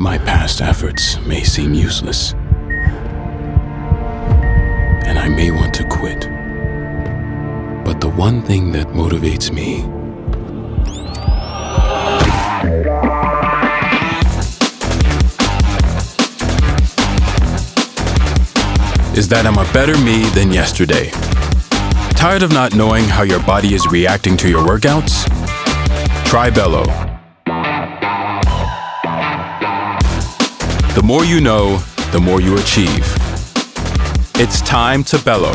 My past efforts may seem useless, and I may want to quit. But the one thing that motivates me is that I'm a better me than yesterday. Tired of not knowing how your body is reacting to your workouts? Try Bello. The more you know, the more you achieve. It's time to Bello.